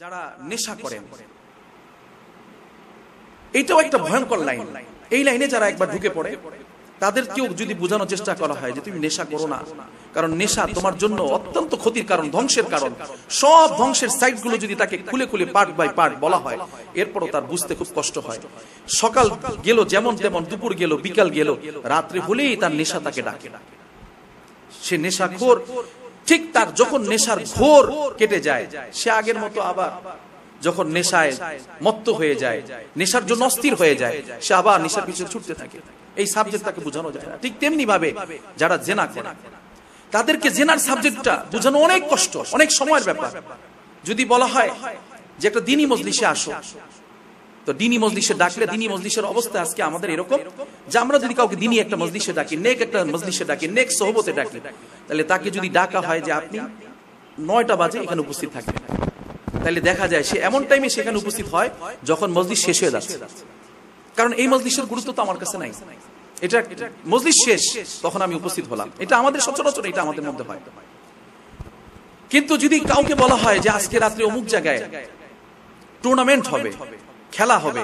যারা নেশা করেন। এইটাও একটা ভয়ঙ্কর লাইন। এই লাইনে যারা একবার ঢুকে পড়ে তাদেরকেও যদি বোঝানোর চেষ্টা করা হয় যে তুমি নেশা করো না কারণ নেশা তোমার জন্য অত্যন্ত ক্ষতির কারণ ধ্বংসের কারণ। সব ধ্বংসের সাইটগুলো যদি তাকে খুলে খুলে পার্ট বাই পার্ট বলা হয় এরপরও তার বুঝতে খুব কষ্ট হয়। সকাল গেল যেমন তেমন দুপুর গেল বিকাল গেল রাত্রে হলেই তার নেশা তাকে ডাকে। সে নেশাখোর ঠিক তার যখন নেশার ঘোর কেটে যায়, সে আগের মতো আবার যখন নেশায় মত্ত হয়ে যায়, নেশার জন্য অস্থির হয়ে যায়, সে আবার নেশার পিছনে ছুটতে থাকে। এই সাবজেক্ট তাকে বোঝানো যায় না। ঠিক তেমনি ভাবে যারা জেনা করে, তাদেরকে জেনার সাবজেক্টটা বোঝানো অনেক কষ্ট, অনেক সময়ের ব্যাপার। যদি বলা হয় যে একটা দিনী মজলিসে আসো তো দিনী মজলিসে ডাকলে দিনী মজলিসের অবস্থা আজকে আমাদের এরকম যে আমরা যদি কাউকে দিনী একটা মজলিসে ডাকি, নেক একটা মজলিসে ডাকি, নেক সহবতে ডাকি, তাহলে তাকে যদি ডাকা হয় যে আপনি নয়টা বাজে এখানে উপস্থিত থাকবেন। তাহলে দেখা যায় সে এমন টাইমে সেখানে উপস্থিত হয় যখন মজলিস শেষ হয়ে যাচ্ছে। কারণ এই মজলিসের গুরুত্ব তো আমার কাছে নাই। এটা মজলিস শেষ, তখন আমি উপস্থিত হলাম। এটা আমাদের সচরাচর, এটা আমাদের মধ্যে হয়। কিন্তু যদি কাউকে বলা হয় যে আজকে রাত্রে অমুক জায়গায় টুর্নামেন্ট হবে খেলা হবে।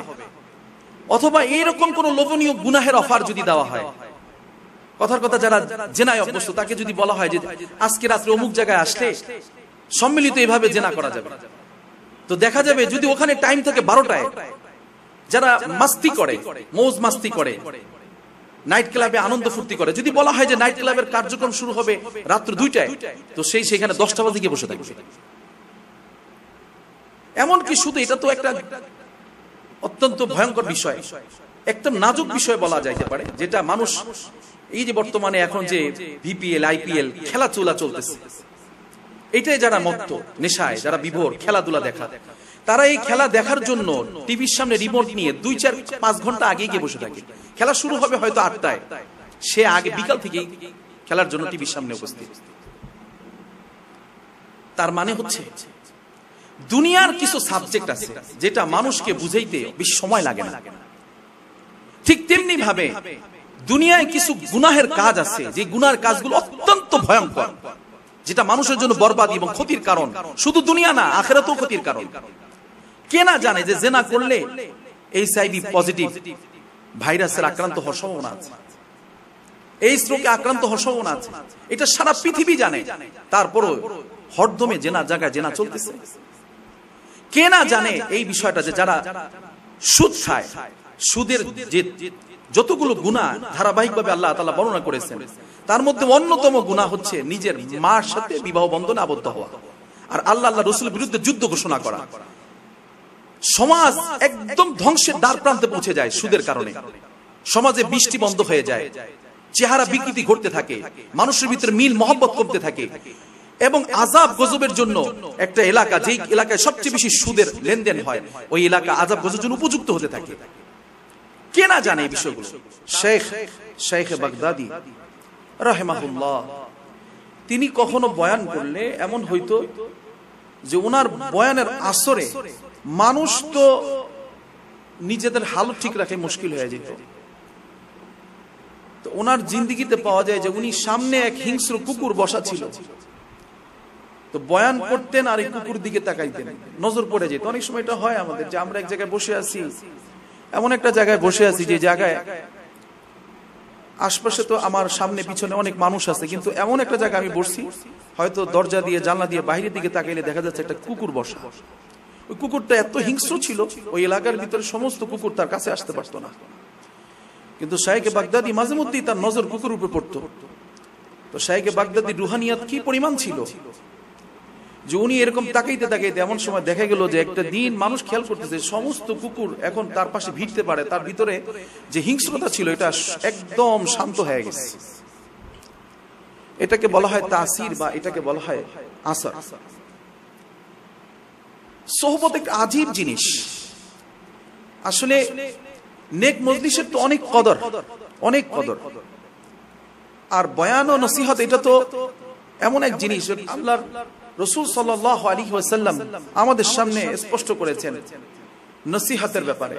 অথবা এইরকম কোন লোভনীয় গুনাহের অফার যদি দেওয়া হয়। কথার কথা যারা জেনায় অভ্যস্ত, তাকে যদি বলা হয় যে আজকে রাত্রে অমুক জায়গায় আসলে সম্মিলিত এভাবে জেনা করা যাবে। তো দেখা যাবে যদি ওখানে টাইম থাকে বারোটায়, যারা মাস্তি করে, মৌজ মাস্তি করে নাইট ক্লাবে আনন্দ ফুর্তি করে, যদি বলা হয় যে নাইট ক্লাবের কার্যক্রম শুরু হবে রাত্র দুইটায়, তো সেই সেখানে দশটা বাজে গিয়ে বসে থাকবে। এমনকি শুধু এটা তো একটা অত্যন্ত ভয়ঙ্কর বিষয়। একটা নাজুক বিষয় বলা যাইতে পারে, যেটা মানুষ এই যে বর্তমানে এখন যে ভিপিএল আইপিএল খেলাধুলা চলতেছে, এটাই যারা মত্ত, নেশায়, যারা বিভোর খেলাধুলা দেখা, তারা এই খেলা দেখার জন্য টিভির সামনে রিমোট নিয়ে দুই চার পাঁচ ঘণ্টা আগে গিয়ে বসে থাকে। খেলা শুরু হবে হয়তো আটটায়, সে আগে বিকাল থেকেই খেলার জন্য টিভির সামনে উপস্থিত। তার মানে হচ্ছে দুনিয়ার কিছু সাবজেক্ট আছে যেটা মানুষকে বুঝাইতে বেশি সময় লাগে না। ঠিক তেমনি ভাবে দুনিয়ায় কিছু গুনাহের কাজ আছে, যে গুনার কাজগুলো অত্যন্ত ভয়ঙ্কর, যেটা মানুষের জন্য বরবাদ এবং ক্ষতির কারণ। শুধু দুনিয়া না, আখেরাতেও ক্ষতির কারণ। কে না জানে যে জেনা করলে এইচআইভি পজিটিভ ভাইরাসের আক্রান্ত হওয়ার সম্ভাবনা আছে। এই রোগে আক্রান্ত হওয়ার সম্ভাবনা আছে। এটা সারা পৃথিবী জানে। তারপরও হরদমে জেনা জায়গায় জেনা চলতেছে। কে না জানে এই বিষয়টা যে যারা সুদ খায়, সুদের যে যতগুলো গুণা ধারাবাহিকভাবে আল্লাহ তালা বর্ণনা করেছেন, তার মধ্যে অন্যতম গুণা হচ্ছে নিজের মার সাথে বিবাহ বন্ধনে আবদ্ধ হওয়া আর আল্লাহ আল্লাহ রসুলের বিরুদ্ধে যুদ্ধ ঘোষণা করা। সমাজ একদম ধ্বংসের দ্বার প্রান্তে পৌঁছে যায় সুদের কারণে। সমাজে বৃষ্টি বন্ধ হয়ে যায়, চেহারা বিকৃতি ঘটতে থাকে, মানুষের ভিতরে মিল মহব্বত করতে থাকে এবং আজাব গজবের জন্য একটা এলাকা, যেই এলাকায় সবচেয়ে বেশি সুদের লেনদেন হয়, ওই এলাকা আজাব গজবের জন্য উপযুক্ত হতে থাকে। কে না জানে এই বিষয়গুলো? শেখ শেখ বাগদাদি, রাহেমাহুল্লাহ, তিনি কখনো বয়ান করলে এমন হইতো যে ওনার বয়ানের আসরে মানুষ তো নিজেদের হালত ঠিক রাখে, মুশকিল হয়ে যেত। তো ওনার জিন্দিগিতে পাওয়া যায় যে উনি সামনে এক হিংস্র কুকুর বসা ছিল। তো বয়ান করতেন আর এই কুকুর দিকে তাকাইতেন। নজর পড়ে যেত। অনেক সময় এটা হয় আমাদের যে আমরা এক জায়গায় বসে আছি, এমন একটা জায়গায় বসে আছি যে জায়গায় আশপাশে তো আমার সামনে পিছনে অনেক মানুষ আছে, কিন্তু এমন একটা জায়গায় আমি বসছি, হয়তো দরজা দিয়ে, জানলা দিয়ে বাইরের দিকে তাকাইলে দেখা যাচ্ছে একটা কুকুর বসা। ওই কুকুরটা এত হিংস্র ছিল, ওই এলাকার ভিতরে সমস্ত কুকুর তার কাছে আসতে পারতো না। কিন্তু শাহেকে বাগদাদি মাঝে মধ্যেই তার নজর কুকুর উপরে পড়তো। তো শাহেকে বাগদাদি রুহানিয়াত কি পরিমাণ ছিল? যে উনি এরকম তাকাইতে তাকাইতে এমন সময় দেখা গেল যে একটা দিন মানুষ খেয়াল করতেছে, সমস্ত কুকুর এখন তার পাশে ভিড়তে পারে, তার ভিতরে যে হিংস্রতা ছিল এটা একদম শান্ত হয়ে গেছে। এটাকে বলা হয় তাসির বা এটাকে বলা হয় আসার। সোহবত একটা আজীব জিনিস। আসলে নেক মজলিসের তো অনেক কদর অনেক কদর। আর বয়ান ও নসিহত, এটা তো এমন এক জিনিস আল্লাহর রসুল সাল্লাহ আলী ওয়াসাল্লাম আমাদের সামনে স্পষ্ট করেছেন নসিহতের ব্যাপারে।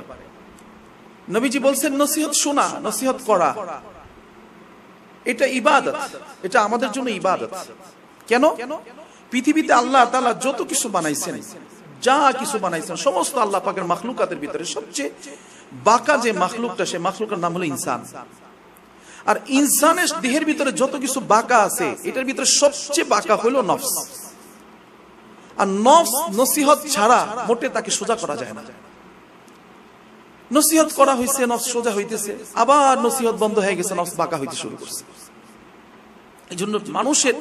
নবীজি বলছেন, নসিহত শোনা, নসিহত করা। এটা ইবাদত, এটা আমাদের জন্য ইবাদত। কেন? পৃথিবীতে আল্লাহ তালা যত কিছু বানাইছেন, যা কিছু বানাইছেন, সমস্ত আল্লাহ পাকের মাখলুকাতের ভিতরে সবচেয়ে বাঁকা যে মাখলুকটা, সে মাখলুকের নাম হলো ইনসান। আর ইনসানের দেহের ভিতরে যত কিছু বাঁকা আছে, এটার ভিতরে সবচেয়ে বাঁকা হলো নফস। আর নফস, নসিহত ছাড়া মোটে তাকে সোজা করা যায় না। নসিহত করা হয়েছে নফস সোজা হইতেছে, আবার নসিহত বন্ধ হয়ে গেছে, নফস বাঁকা হইতে শুরু করছে। এই জন্য মানুষের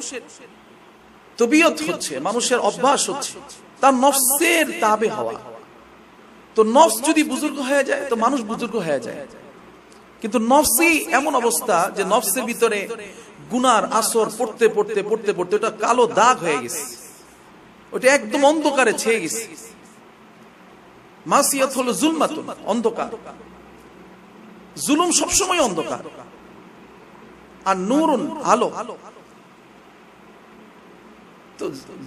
তবিয়ত হচ্ছে, মানুষের অভ্যাস হচ্ছে, তার নফসের তাবে হওয়া। তো নফস যদি বুজুর্গ হয়ে যায়, তো মানুষ বুজুর্গ হয়ে যায়। কিন্তু নফসই এমন অবস্থা যে নফসের ভিতরে গুনার আসর পড়তে পড়তে পড়তে পড়তে, ওটা কালো দাগ হয়ে গেছে। ওটা একদম অন্ধকারে ছেয়ে গেছে। মাসিয়াত হলো জুলমাতুন, অন্ধকার। জুলুম সবসময় অন্ধকার। আর নুরুন আলো।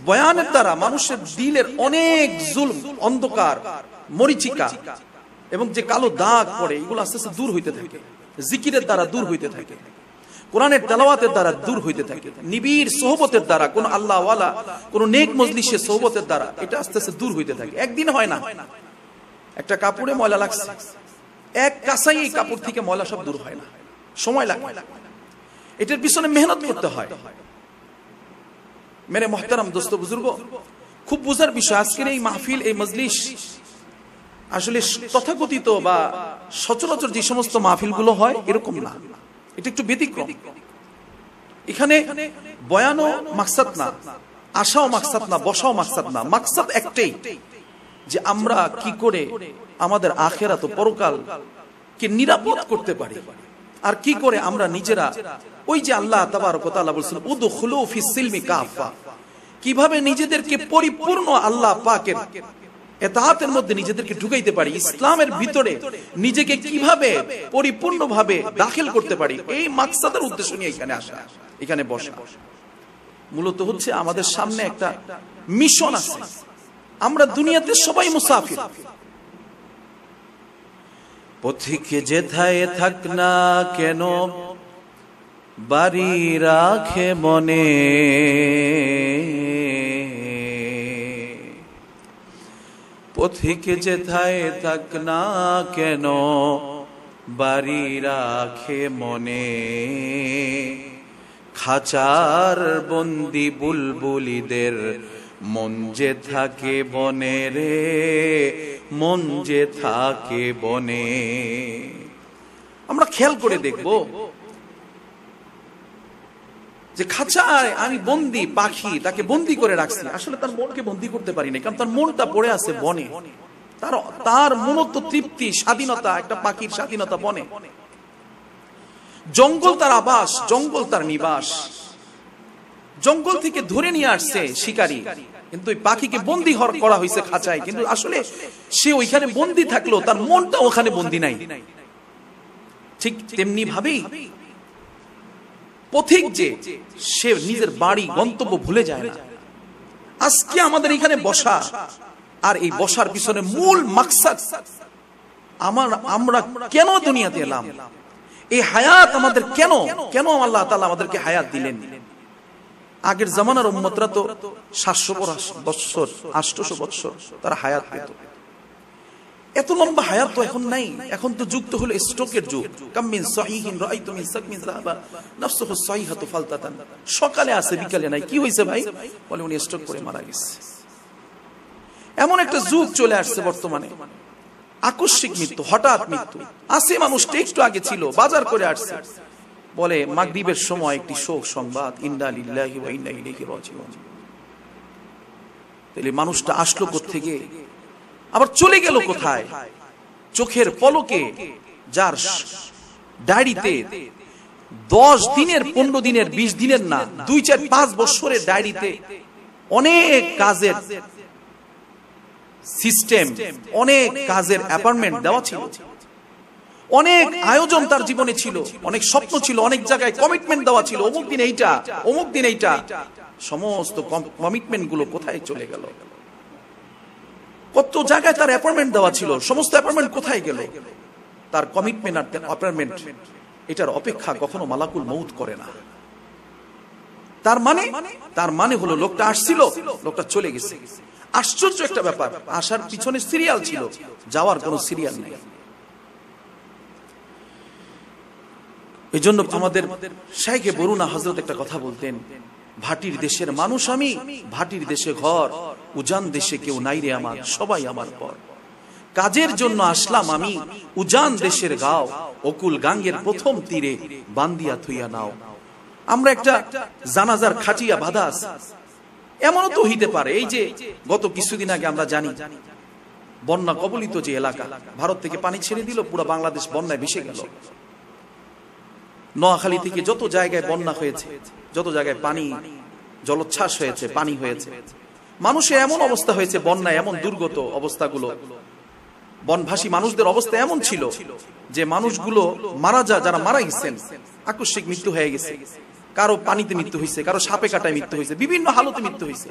বয়ানের দ্বারা মানুষের দিলের অনেক জুলম, অন্ধকার, মরিচিকা এবং যে কালো দাগ পড়ে, এগুলো আস্তে আস্তে দূর হইতে থাকে। জিকিরের দ্বারা দূর হইতে থাকে। কোরআনের তেলাওয়াতের দ্বারা দূর হইতে থাকে। নিবিড় সোহবতের দ্বারা, কোন আল্লাহওয়ালা, কোন নেক মজলিসের সোহবতের দ্বারা এটা আস্তে আস্তে দূর হইতে থাকে। একদিন হয় না। একটা কাপড়ে ময়লা লাগছে। এক কাঁসাই এই কাপড় থেকে ময়লা সব দূর হয় না। সময় লাগে। এটার পিছনে মেহনত করতে হয়। মেরে মহতারাম দোস্ত বুজুর্গ, খুব বুঝার বিষয়, আজকের এই মাহফিল, এই মজলিস আসলে তথাকথিত বা সচরাচর যে সমস্ত মাহফিলগুলো হয়, এরকম না। এটা একটু ব্যতিক্রম। এখানে বয়ানও মাকসাদ না, আশাও মাকসাদ না, বসাও মাকসাদ না। মাকসাদ একটাই, যে আমরা কি করে আমাদের আখেরা তো পরকাল কে নিরাপদ করতে পারি। আর কি করে আমরা নিজেরা, ওই যে আল্লাহ বলছেন কীভাবে নিজেদেরকে পরিপূর্ণ আল্লাহ পাকের এতাহাতের মধ্যে নিজেদেরকে ঢুকাইতে পারি, ইসলামের ভিতরে নিজেকে কীভাবে পরিপূর্ণভাবে দাখিল করতে পারি, এই মাকসাদের উদ্দেশ্য নিয়ে এখানে আসা, এখানে বসা। মূলত হচ্ছে আমাদের সামনে একটা মিশন আছে। আমরা দুনিয়াতে সবাই মুসাফির। পথিকে যেথায় থাক না কেন, বাড়ি রাখে মনে। পথিকে যেথায় থাক না কেন, বাড়ি রাখে মনে। খাচার বন্দি বুলবুলিদের মন যে থাকে বনে রে, মন যে থাকে বনে। আমরা খেয়াল করে দেখব যে খাঁচায় আমি বন্দি, পাখি, তাকে বন্দি করে রাখছি। আসলে তার মনকে বন্দি করতে পারি না কারণ তার মনটা পড়ে আছে বনে। তার তার মনত তৃপ্তি, স্বাধীনতা, একটা পাখির স্বাধীনতা বনে। জঙ্গল তার আবাস, জঙ্গল তার নিবাস। জঙ্গল থেকে ধরে নিয়ে আসছে শিকারী। কিন্তু ওই পাখিকে বন্দি করা হয়েছে খাঁচায়। কিন্তু আসলে সে ওইখানে বন্দি থাকল তার মনটা ওখানে বন্দি নাই। ঠিক তেমনি ভাবেই পথিক যে সে নিজের বাড়ি গন্তব্য ভুলে যায় না। আজকে আমাদের এখানে বসা আর এই বসার পিছনে মূল মাকসাদ। আমার আমরা কেন দুনিয়াতে এলাম? এই হায়াত আমাদের কেন? কেন? আল্লাহ তাআলা আমাদেরকে হায়াত দিলেন? আগের জামানার উম্মতরা তো সাতশো বৎসর আটশো বৎসর তারা হায়াত পেত। এত লম্বা হায়াত তো এখন নাই। এখন তো যুগ তো হলো স্ট্রোকের যুগ। কামিন সহিহিন রাইতু মিন সাকমিন যাহাবা। নাফসুহু সাইহাতু ফালতাতান। সকালে আছে, বিকালে নাই। কি হইছে ভাই? বলে উনি স্ট্রোক করে মারা গেছে। এমন একটা যুগ চলে আসছে বর্তমানে। আকস্মিক মৃত্যু, হঠাৎ মৃত্যু। আছে মানুষটা একটু আগে ছিল, বাজার করে আসছে। বলে মাগরিবের সময় একটি শোক সংবাদ, ইন্না লিল্লাহি ওয়া ইন্না ইলাইহি রাজিউন। তাহলে মানুষটা আসলো থেকে আবার চলে গেল কোথায়? চোখের পলকে, যার ডায়েরিতে দশ দিনের, পনেরো দিনের, বিশ দিনের না, দুই চার পাঁচ বছরের ডায়েরিতে অনেক কাজের সিস্টেম, অনেক কাজের অ্যাপার্টমেন্ট দেওয়া ছিল। অনেক আয়োজন তার জীবনে ছিল, অনেক স্বপ্ন ছিল, অনেক জায়গায় কমিটমেন্ট দেওয়া ছিল, অমুক দিন এইটা, অমুক দিন এইটা। সমস্ত কমিটমেন্টগুলো কোথায় চলে গেল? কত জায়গায় তার অ্যাপয়েন্টমেন্ট দেওয়া ছিল? সমস্ত অ্যাপয়েন্টমেন্ট কোথায় গেল? তার কমিটমেন্ট আর অ্যাপয়েন্টমেন্ট এটার অপেক্ষা কখনো মালাকুল মৌত করে না। তার মানে? তার মানে হলো লোকটা আসছিল, লোকটা চলে গেছে। আশ্চর্য একটা ব্যাপার, আসার পিছনে সিরিয়াল ছিল, যাওয়ার কোনো সিরিয়াল নেই। এই জন্য আমাদের শাইখে বরুণা হজরত একটা কথা বলতেন, ভাটির দেশের মানুষ আমি, ভাটির দেশে ঘর উজান দেশে কেউ নাই রে আমার, সবাই আমার পর। কাজের জন্য আসলাম আমি, উজান দেশের গাও, অকুল গাঙ্গের প্রথম তীরে বান্দিয়া থুইয়া নাও। আমরা একটা জানাজার খাটিয়া আছে। এমনও তো হইতে পারে, এই যে গত কিছুদিন আগে আমরা জানি, বন্যা কবলিত যে এলাকা, ভারত থেকে পানি ছেড়ে দিল, পুরো বাংলাদেশ বন্যায় ভেসে গেল। নোয়াখালী থেকে যত জায়গায় বন্যা হয়েছে, যত জায়গায় পানি জলোচ্ছ্বাস হয়েছে, পানি হয়েছে মানুষের এমন অবস্থা হয়েছে, বন্যায় এমন দুর্গত অবস্থাগুলো। বনভাসী মানুষদের অবস্থা এমন ছিল যে মানুষগুলো মারা যা, যারা মারা গেছেন, আকস্মিক মৃত্যু হয়ে গেছে। কারও পানিতে মৃত্যু হয়েছে, কারও সাপে কাটায় মৃত্যু হয়েছে, বিভিন্ন হালতে মৃত্যু হয়েছে।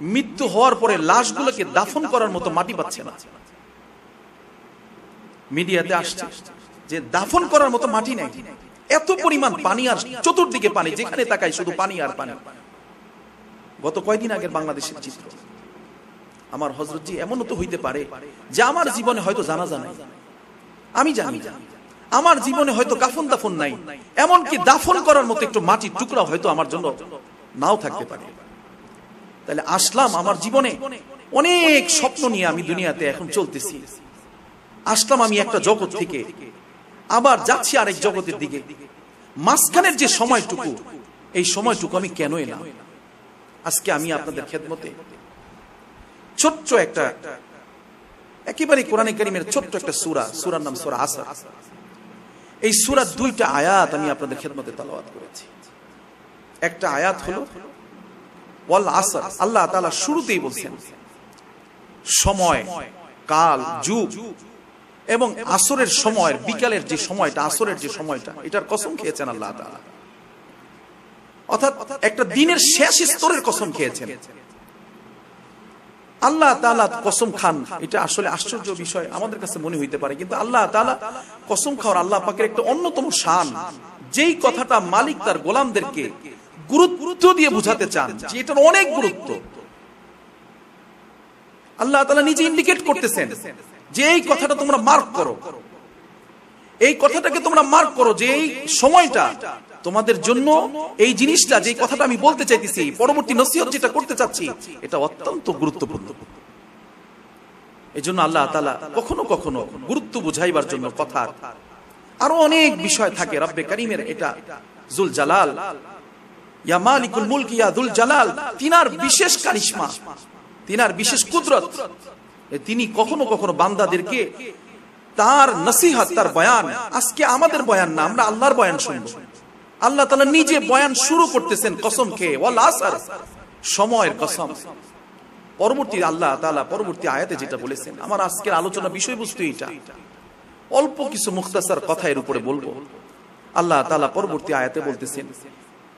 মৃত্যু হওয়ার পরে লাশগুলোকে দাফন করার মতো মাটি পাচ্ছে না। মিডিয়াতে আসছে যে দাফন করার মতো মাটি নেই। এত পরিমাণ পানি আর চতুর্দিকে পানি, যেখানে তাকাই শুধু পানি আর পানি। গত কয়দিন আগের বাংলাদেশের চিত্র। আমার হজরতজি এমনও তো হইতে পারে যে আমার জীবনে হয়তো জানা জানা আমি জানি আমার জীবনে হয়তো কাফন দাফন নাই। এমনকি দাফন করার মতো একটু মাটির টুকরা হয়তো আমার জন্য নাও থাকতে পারে। তাহলে আসলাম আমার জীবনে অনেক স্বপ্ন নিয়ে আমি দুনিয়াতে এখন চলতেছি। আসলাম আমি একটা জগৎ থেকে। আবার যাচ্ছি আরেক জগতের দিকে। মাঝখানের যে সময়টুকু, এই সময়টুকু আমি কেন এলাম? আজকে আমি আপনাদের খেদমতে ছোট্ট একটা, একেবারে কোরআনে কারিমের ছোট্ট একটা সুরা, সুরার নাম সুরা আসা এই সুরার দুইটা আয়াত আমি আপনাদের খেদমতে তালাবাদ করেছি। একটা আয়াত হলো, ওয়াল আসর, আল্লাহ তাআলা শুরুতেই বলছেন, সময়, কাল, যুগ এবং আসরের সময় বিকালের যে সময়টা, আসরের যে সময়টা, এটার কসম খেয়েছেন আল্লাহ তাআলা। অর্থাৎ একটা দিনের শেষ স্তরের কসম খেয়েছেন। আল্লাহ তালা কসম খান, এটা আসলে আশ্চর্য বিষয়, আমাদের কাছে মনে হইতে পারে। কিন্তু আল্লাহ তালা কসম খাওয়ার আল্লাহ পাকের একটা অন্যতম শান, যেই কথাটা মালিক তার গোলামদেরকে গুরুত্ব দিয়ে বুঝাতে চান, যে এটার অনেক গুরুত্ব। আল্লাহ তালা নিজে ইন্ডিকেট করতেছেন যে এই কথাটা তোমরা মার্ক করো। এই কথাটাকে তোমরা মার্ক করো যে এই সময়টা তোমাদের জন্য এই জিনিসটা, যে কথাটা আমি বলতে চাইতেছি, পরবর্তী নসিহত যেটা করতে চাচ্ছি, এটা অত্যন্ত গুরুত্বপূর্ণ। এই জন্য আল্লাহ তালা কখনো কখনো গুরুত্ব বুঝাইবার জন্য কথা। আরও অনেক বিষয় থাকে রব্বে করিমের, এটা জুল জালাল ইয়া মালিকুল মুলক, ইয়া দুল জালাল তিনার বিশেষ কারিশমা, তিনার বিশেষ কুদরত। তিনি কখনো কখনো বান্দাদেরকে তার নসিহত, তার বয়ান। আজকে আমাদের বয়ান না, আমরা আল্লাহর বয়ান শুনব। আল্লাহ তালা নিজে বয়ান শুরু করতেছেন কসম খেয়ে। আসার, সময়ের কসম। পরবর্তী আল্লাহ তালা পরবর্তী আয়াতে যেটা বলেছেন, আমার আজকের আলোচনা বিষয়বস্তু এটা অল্প কিছু মুখতাসার কথা এর উপরে বলব। আল্লাহ তালা পরবর্তী আয়াতে বলতেছেন,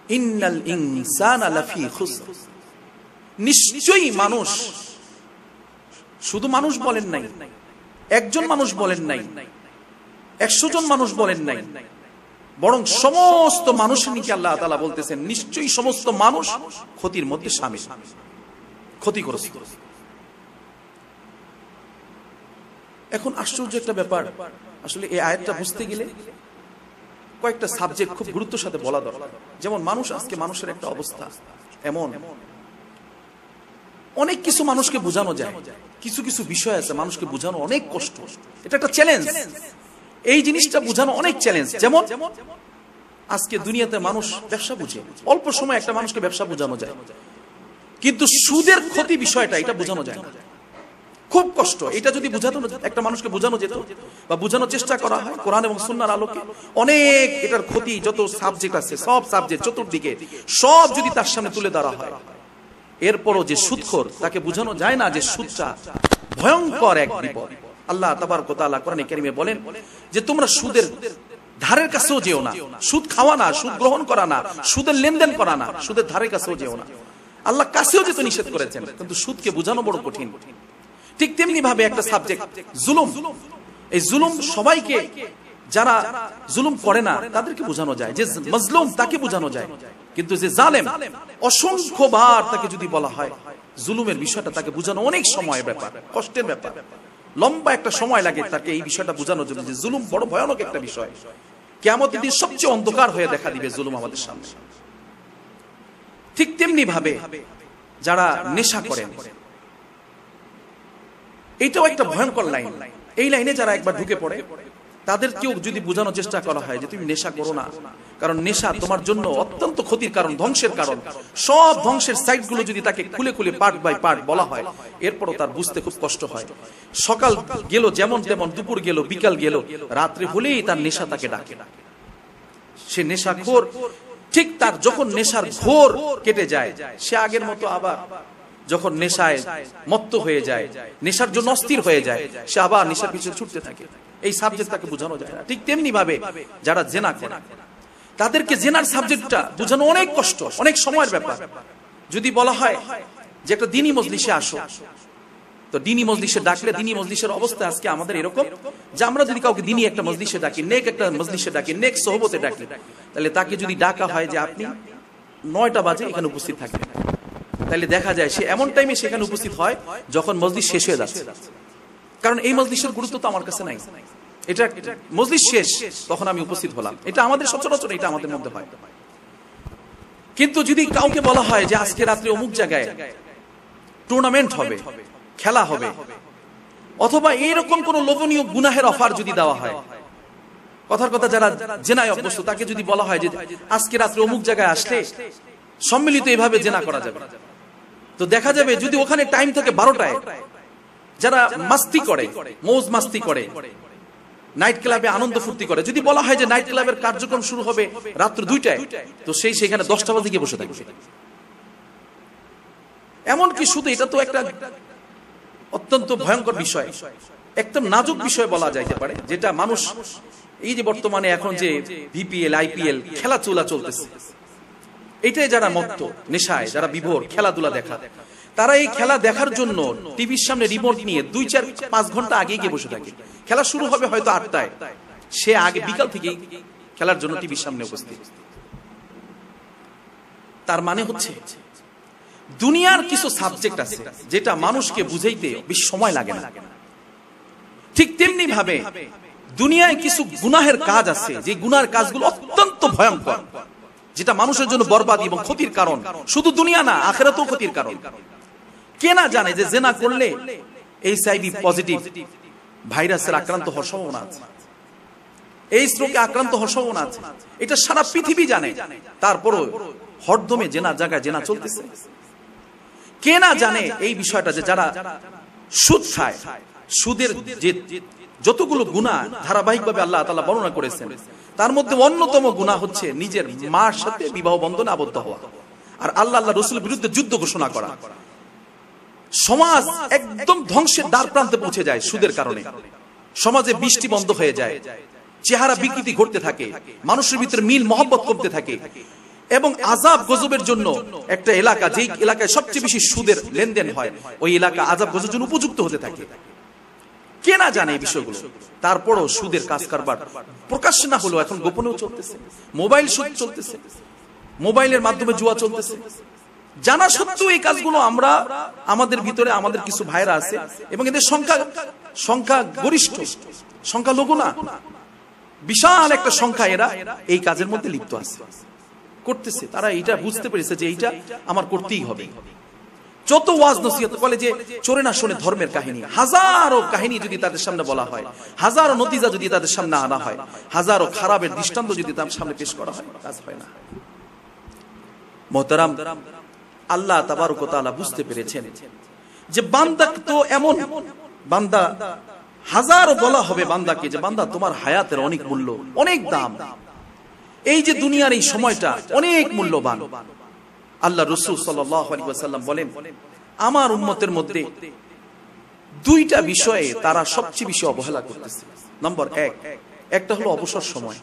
ইন্নাল ইনসান লাফি খুসর। নিশ্চয়ই মানুষ, শুধু মানুষ বলেন নাই একজন মানুষ বলেন নাই, একশো জন মানুষ বলেন নাই, বরং সমস্ত মানুষ নিকে আল্লাহ তালা বলতেছেন, নিশ্চয়ই সমস্ত মানুষ ক্ষতির মধ্যে স্বামী ক্ষতিগ্রস্ত। এখন আশ্চর্য একটা ব্যাপার, আসলে এই আয়াতটা বুঝতে গেলে কয়েকটা সাবজেক্ট খুব গুরুত্বের সাথে বলা দরকার। যেমন মানুষ আজকে মানুষের একটা অবস্থা, এমন অনেক কিছু মানুষকে বোঝানো যায়। কিছু কিছু বিষয় আছে মানুষকে বোঝানো অনেক কষ্ট। এটা একটা চ্যালেঞ্জ এই জিনিসটা বোঝানো অনেক চ্যালেঞ্জ যেমন, আজকে দুনিয়াতে মানুষ ব্যবসা বুঝে। অল্প সময় একটা মানুষকে ব্যবসা বোঝানো যায়। কিন্তু সুদের ক্ষতি বিষয়টা এটা বোঝানো যায় না। খুব কষ্ট। এটা যদি বোঝানো একটা মানুষকে বোঝানো যেত বা বোঝানোর চেষ্টা করা হয় কোরআন এবং সুন্নার আলোকে, অনেক এটার ক্ষতি, যত সাবজেক্ট আছে, সব সাবজেক্ট চতুর্দিকে, সব যদি তার সামনে তুলে ধরা হয়। এরপরও যে সুদখোর তাকে বোঝানো যায় না যে সুদটা ভয়ঙ্কর এক বিপদ। আল্লাহ তাবার কোতালা কোরআনে কারিমে বলেন যে তোমরা সুদের ধারের কাছেও যেও না, সুদ খাওয়া না, সুদ গ্রহণ করা না, সুদের লেনদেন করা না, সুদের ধারের কাছেও যেও না। আল্লাহ কাছেও যেতে নিষেধ করেছেন, কিন্তু সুদকে বোঝানো বড় কঠিন। ঠিক তেমনি ভাবে একটা সাবজেক্ট জুলুম। এই জুলুম সবাইকে, যারা জুলুম করে না, তাদেরকে বোঝানো যায়। যে মজলুম, তাকে বোঝানো যায়। কিন্তু যে জালেম, অসংখ্যবার তাকে যদি বলা হয়, জুলুমের বিষয়টা তাকে বোঝানো অনেক সময় ব্যাপার, কষ্টের ব্যাপার। লম্বা একটা সময় লাগে তাকে এই বিষয়টা বোঝানোর জন্য যে জুলুম বড় ভয়ানক একটা বিষয়। কেমন সবচেয়ে অন্ধকার হয়ে দেখা দিবে জুলুম আমাদের সামনে। ঠিক তেমনি ভাবে যারা নেশা করেন এইটাও একটা ভয়ঙ্কর লাইন। এই লাইনে যারা একবার ঢুকে পড়ে তাদেরকেও যদি বোঝানোর চেষ্টা করা হয় যে তুমি নেশা করো না, কারণ নেশা তোমার জন্য অত্যন্ত ক্ষতির কারণ, ধ্বংসের কারণ। সব ধ্বংসের সাইটগুলো যদি তাকে খুলে খুলে পার্ট বাই পার্ট বলা হয়, এরপরও তার বুঝতে খুব কষ্ট হয়। সকাল গেল যেমন তেমন, দুপুর গেল, বিকাল গেল, রাত্রে হলেই তার নেশা তাকে ডাকে। সে নেশাখোর ঠিক তার যখন নেশার ঘোর কেটে যায়, সে আগের মতো আবার যখন নেশায় মত্ত হয়ে যায়, নেশার জন্য অস্থির হয়ে যায়, সে আবার নেশার পিছনে ছুটতে থাকে। এই সাবজেক্ট তাকে বোঝানো যায় না। ঠিক তেমনি ভাবে যারা জেনা করে, তাদেরকে জেনার সাবজেক্টটা বোঝানো অনেক কষ্ট, অনেক সময়ের ব্যাপার। যদি বলা হয় যে একটা দিনই মজলিসে আসো, তো দিনই মজলিসে ডাকলে দিনী মজলিসের অবস্থা আজকে আমাদের এরকম যে আমরা যদি কাউকে দিনই একটা মজলিসে ডাকি, নেক একটা মজলিসে ডাকি, নেক সহবতে ডাকি, তাহলে তাকে যদি ডাকা হয় যে আপনি নয়টা বাজে এখানে উপস্থিত থাকবেন। তাহলে দেখা যায় সে এমন টাইমে সেখানে উপস্থিত হয় যখন মজলিস শেষ হয়ে যাচ্ছে। কারণ এই মজলিসের গুরুত্ব তো আমার কাছে নাই। এটা মজলিস শেষ, তখন আমি উপস্থিত হলাম। এটা আমাদের সচরাচর এটা আমাদের মধ্যে হয়। কিন্তু যদি কাউকে বলা হয় যে আজকে রাত্রে অমুক জায়গায় টুর্নামেন্ট হবে, খেলা হবে, অথবা এইরকম কোন লোভনীয় গুনাহের অফার যদি দেওয়া হয়, কথার কথা যারা জেনায় অভ্যস্ত, তাকে যদি বলা হয় যে আজকে রাত্রে অমুক জায়গায় আসলে সম্মিলিত এভাবে জেনা করা যাবে। তো দেখা যাবে যদি ওখানে টাইম থাকে বারোটায় যারা মাস্তি করে, মৌজ মাস্তি করে, নাইট ক্লাবে আনন্দ ফুর্তি করে। যদি বলা হয় যে নাইট ক্লাবের কার্যক্রম শুরু হবে রাত্র দুইটায়, তো সেই সেখানে দশটা বাজে গিয়ে বসে থাকবে। এমনকি শুধু এটা তো একটা অত্যন্ত ভয়ঙ্কর বিষয়। একদম নাজুক বিষয় বলা যাইতে পারে, যেটা মানুষ এই যে বর্তমানে এখন যে বিপিএল, আইপিএল খেলাধুলা চলতেছে, এটাই যারা মত্ত, নেশায়, যারা বিভোর খেলাধুলা দেখা তারা এই খেলা দেখার জন্য টিভির সামনে রিমোট নিয়ে দুই চার পাঁচ ঘণ্টা আগে গিয়ে বসে থাকে। খেলা শুরু হবে হয়তো আটটায়। সে আগে বিকাল থেকে খেলার জন্য টিভির সামনে উপস্থিত। তার মানে হচ্ছে, দুনিয়ার কিছু সাবজেক্ট আছে যেটা মানুষকে বুঝাইতে বেশ সময় লাগে না। ঠিক তেমনি ভাবে দুনিয়ায় কিছু গুনাহের কাজ আছে যে গুনার কাজগুলো অত্যন্ত ভয়ঙ্কর, যেটা মানুষের জন্য বরবাদ এবং ক্ষতির কারণ। শুধু দুনিয়া না, আখেরাতেও ক্ষতির কারণ। কে না জানে যে জেনা করলে এই সাইবি পজিটিভ ভাইরাসের আক্রান্ত হওয়ার সম্ভাবনা আছে। এই স্ট্রোকে আক্রান্ত হওয়ার সম্ভাবনা আছে। এটা সারা পৃথিবী জানে। তারপরও হরদমে জেনা জায়গায় জেনা চলতেছে। কে না জানে এই বিষয়টা যে যারা সুদ খায় সুদের যে যতগুলো গুণা ধারাবাহিকভাবে আল্লাহ তালা বর্ণনা করেছেন তার মধ্যে অন্যতম গুণা হচ্ছে নিজের মার সাথে বিবাহ বন্ধনে আবদ্ধ হওয়া। আর আল্লাহ আল্লাহ রসুল বিরুদ্ধে যুদ্ধ ঘোষণা করা। সমাজ একদম ধ্বংসের দ্বার প্রান্তে পৌঁছে যায় সুদের কারণে। সমাজে বৃষ্টি বন্ধ হয়ে যায়। চেহারা বিকৃতি ঘটতে থাকে। মানুষের ভিতরে মিল মহব্বত করতে থাকে। এবং আজাব গজবের জন্য একটা এলাকা, যেই এলাকায় সবচেয়ে বেশি সুদের লেনদেন হয়, ওই এলাকা আজাব গজবের জন্য উপযুক্ত হতে থাকে। কে না জানে এই বিষয়গুলো? তারপরও সুদের কাজ কারবার প্রকাশ্য না হলেও এখন গোপনেও চলতেছে। মোবাইল সুদ চলতেছে। মোবাইলের মাধ্যমে জুয়া চলতেছে। জানা সত্ত্বেও এই কাজগুলো আমরা আমাদের ভিতরে আমাদের কিছু ভাইরা আছে এবং এদের সংখ্যা সংখ্যা গরিষ্ঠ, সংখ্যা লঘু না। বিশাল একটা সংখ্যা এরা এই কাজের মধ্যে লিপ্ত আছে। করতেছে, তারা এটা বুঝতে পেরেছে যে এইটা আমার করতেই হবে। যত ওয়াজ নসিহত বলে যে চোরে না শোনে ধর্মের কাহিনী, হাজারো কাহিনী যদি তাদের সামনে বলা হয়, হাজারো নতিজা যদি তাদের সামনে আনা হয়, হাজারো খারাপের দৃষ্টান্ত যদি তার সামনে পেশ করা হয়, কাজ হয় না। মোহতারাম আল্লাহ তাবারকতালা বুঝতে পেরেছেন যে বান্দা তো এমন, বান্দা হাজারো বলা হবে বান্দাকে যে বান্দা তোমার হায়াতের অনেক মূল্য, অনেক দাম। এই যে দুনিয়ার এই সময়টা অনেক মূল্যবান। আল্লাহ রসুল সাল্লাম বলেন, আমার উন্মতের মধ্যে দুইটা বিষয়ে তারা সবচেয়ে বেশি অবহেলা করতেছে। নম্বর এক, একটা হলো অবসর সময়।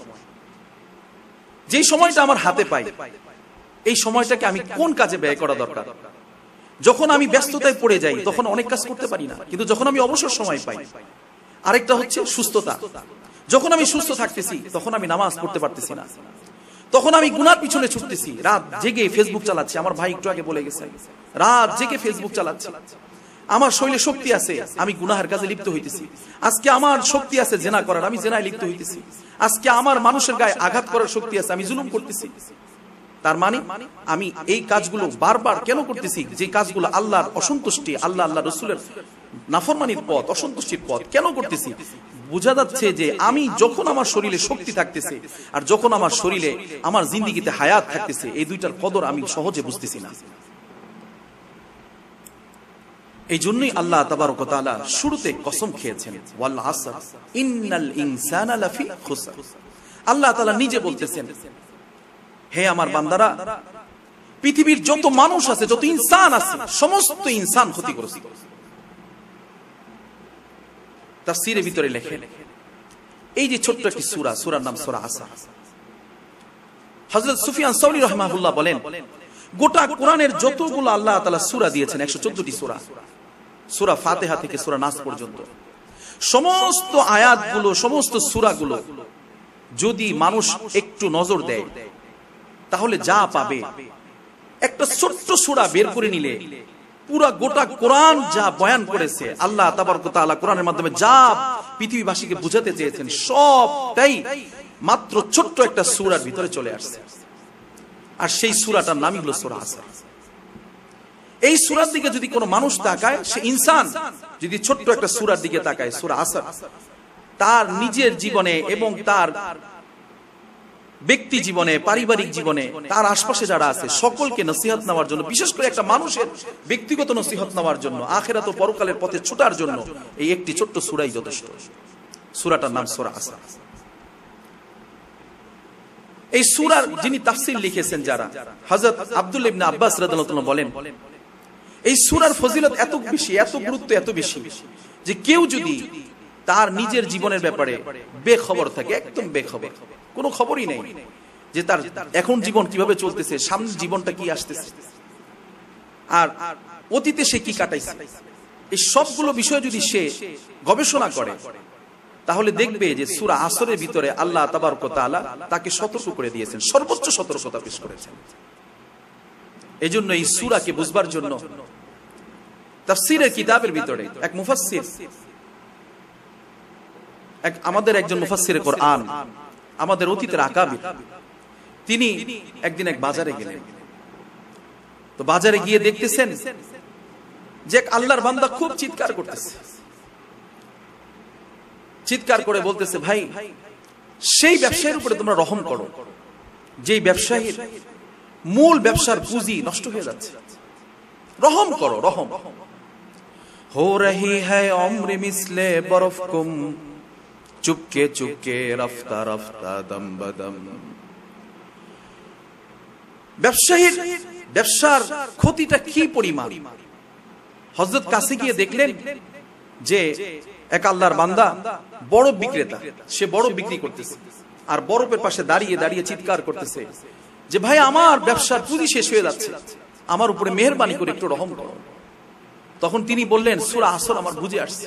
যে সময়টা আমার হাতে পাই এই সময়টাকে আমি কোন কাজে ব্যয় করা দরকার? যখন আমি ব্যস্ততায় পড়ে যাই, তখন অনেক কাজ করতে পারি না। কিন্তু যখন আমি অবসর সময় পাই, আরেকটা হচ্ছে সুস্থতা। যখন আমি সুস্থ থাকতেছি, তখন আমি নামাজ পড়তে পারতেছি না। তখন আমি গুনার পিছনে ছুটতেছি। রাত জেগে ফেসবুক চালাচ্ছি। আমার ভাই একটু আগে বলে গেছে, রাত জেগে ফেসবুক চালাচ্ছি। আমার শরীরে শক্তি আছে, আমি গুনাহের কাজে লিপ্ত হইতেছি। আজকে আমার শক্তি আছে জেনা করার, আমি জেনায় লিপ্ত হইতেছি। আজকে আমার মানুষের গায়ে আঘাত করার শক্তি আছে, আমি জুলুম করতেছি। তার মানে আমি এই কাজগুলো বারবার কেন করতেছি? যে কাজগুলো আল্লাহর অসন্তুষ্টি, আল্লাহ আল্লাহ রসুলের নাফরমানির পথ, অসন্তুষ্টির পথ কেন করতেছি? বোঝা যাচ্ছে যে আমি যখন আমার শরীরে শক্তি থাকতেছে আর যখন আমার শরীরে আমার জিন্দিগিতে হায়াত থাকতেছে, এই দুইটার কদর আমি সহজে বুঝতেছি না। এই জন্যই আল্লাহ তাবারক তাআলা শুরুতে কসম খেয়েছেন, ওয়াল আসর ইন্নাল ইনসানা লাফি আল্লাহ তাআলা নিজে বলতেছেন হে আমার বান্দারা, পৃথিবীর যত মানুষ আছে, যত ইনসান আছে, সমস্ত ইনসান ক্ষতিগ্রস্ত। তাফসীরে ভিতরে লেখেন, এই যে ছোট্ট একটি সূরা, সূরার নাম সূরা আসর। হযরত সুফিয়ান সাউরি রাহমাহুল্লাহ বলেন, গোটা কোরআনের যতগুলো আল্লাহ তালা সুরা দিয়েছেন 114টি সূরা সূরা ফাতিহা থেকে সুরা নাস পর্যন্ত, সমস্ত আয়াতগুলো, সমস্ত সূরাগুলো যদি মানুষ একটু নজর দেয় তাহলে যা পাবে। একটা ছোট্ট সূরা বের করে নিলে পুরা গোটা কোরআন যা বয়ান করেছে, আল্লাহ কোরআনের মাধ্যমে যা পৃথিবীবাসীকে বুঝাতে চেয়েছেন, সবটাই মাত্র ছোট্ট একটা সূরার ভিতরে চলে আসছে। আর সেই সূরাটার নামই হলো সূরা আসর এই সুরার দিকে যদি কোনো মানুষ তাকায়, সে ইনসান যদি ছোট্ট একটা সুরার দিকে তাকায়, সূরা আসর তার নিজের জীবনে এবং তার ব্যক্তি জীবনে, পারিবারিক জীবনে, তার আশপাশে যারা আছে, সকলকে নসিহত নেওয়ার জন্য, বিশেষ করে একটা মানুষের ব্যক্তিগত নসিহত নেওয়ার জন্য আখেরাত পরকালের পথে ছোটার জন্য, এই একটি ছোট্ট সুরাই যথেষ্ট। সুরাটার নাম সুরা আসা এই সুরার যিনি তাফসিল লিখেছেন যারা, হযরত আব্দুল ইবনে আব্বাস রাদিয়াল্লাহু বলেন, এই সুরার ফজিলত এত বেশি, এত গুরুত্ব এত বেশি, যে কেউ যদি তার নিজের জীবনের ব্যাপারে বেখবর থাকে একদম বেখবর। কোনো খবরই নেই যে তার এখন জীবন কীভাবে চলতেছে সামনের জীবনটা কি আসতেছে? আর অতীতে সে কি কাটাইছে? এই সবগুলো বিষয় যদি সে গবেষণা করে তাহলে দেখবে যে সুরা আসরের ভিতরে আল্লাহ তাবারক তাআলা তাকে সতর্ক করে দিয়েছেন সর্বোচ্চ সতর্কতা পেশ করেছেন। এই জন্য এই সুরাকে বুঝবার জন্য তাফসীরের কিতাবের ভিতরে এক মুফাসসির এক আমাদের একজন মুফাসির কোরআন, আমাদের অতীতের আকাবি তিনি একদিন এক বাজারে গেলেন। তো বাজারে গিয়ে দেখতেছেন যে আল্লাহর বান্দা খুব চিৎকার করতেছে। চিৎকার করে বলতেছে, ভাই, সেই ব্যবসায়ীর উপরে তোমরা রহম করো। যেই ব্যবসায়ীর মূল ব্যবসার পুঁজি নষ্ট হয়ে যাচ্ছে। রহম করো, রহম। হো রহি হ্যায় অমৃ মিসলে বরফ কুম चुपके चुपके रफ्ता रफ्ता दम बदम ব্যবসায়ীর ব্যবসার ক্ষতিটা কি পরিমাণ হজরত কাছে গিয়ে দেখলেন যে এক আল্লাহর বান্দা বড় বিক্রেতা সে বড় বিক্রি করতেছে আর বরফের পাশে দাঁড়িয়ে দাঁড়িয়ে চিৎকার করতেছে যে ভাই আমার ব্যবসার পুঁজি শেষ হয়ে যাচ্ছে আমার উপরে মেহরবানি করে একটু রহম করো তখন তিনি বললেন সুরা আসর আমার বুঝে আসছে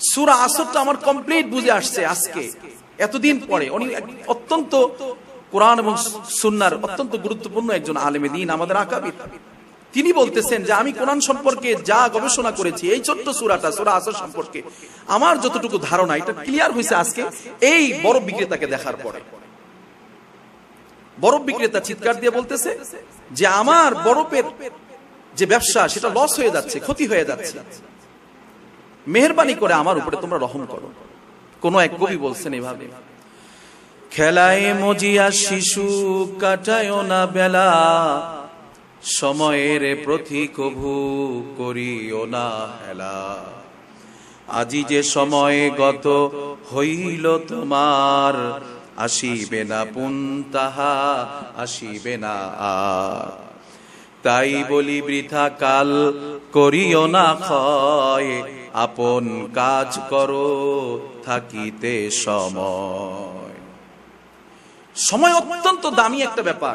সুরা আসরটা আমার কমপ্লিট বুঝে আসছে আজকে। এতদিন পরে। উনি অত্যন্ত কোরআন এবং সুন্নার অত্যন্ত গুরুত্বপূর্ণ একজন আলেমে দিন, আমাদের আকাবির তিনি বলতেছেন যে, আমি কোরআন সম্পর্কে যা গবেষণা করেছি, এই ছোট্ট সুরাটা, সুরা আসর সম্পর্কে, আমার যতটুকু ধারণা, এটা ক্লিয়ার হয়েছে আজকে এই বড় বিক্রেতাকে দেখার পরে। বরফ বিক্রেতা চিৎকার দিয়ে বলতেছে যে, আমার বরফের যে ব্যবসা, সেটা লস হয়ে যাচ্ছে, ক্ষতি হয়ে যাচ্ছে। মেহরবানি করে আমার উপরে তোমরা রহম করো। কোন এক কবি বলছেন এভাবে, খেলায় মজিয়া শিশু কাটায় না বেলা, সময়ের প্রতি কভু করিও না হেলা। আজি যে সময় গত হইল তোমার, আসিবে না পুন তাহা, আসিবে না আর। তাই বলি বৃথা কাল করিও না ক্ষয় আপন কাজ করো, থাকিতে সময়। সময় অত্যন্ত দামি একটা ব্যাপার,